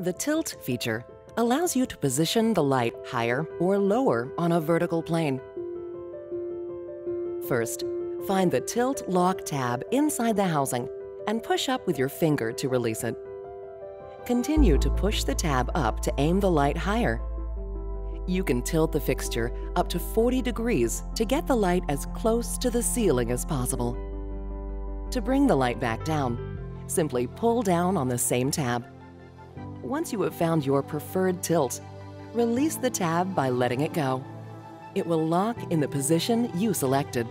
The tilt feature allows you to position the light higher or lower on a vertical plane. First, find the Tilt Lock tab inside the housing and push up with your finger to release it. Continue to push the tab up to aim the light higher. You can tilt the fixture up to 40 degrees to get the light as close to the ceiling as possible. To bring the light back down, simply pull down on the same tab. Once you have found your preferred tilt, release the tab by letting it go. It will lock in the position you selected.